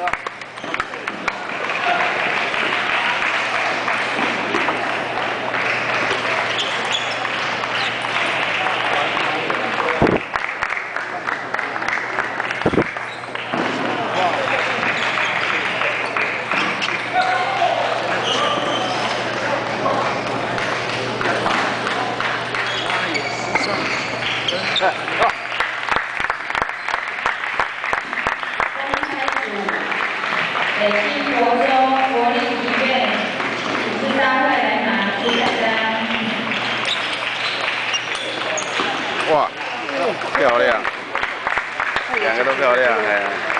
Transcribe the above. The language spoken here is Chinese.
Yeah. 漂亮。两个都漂亮哎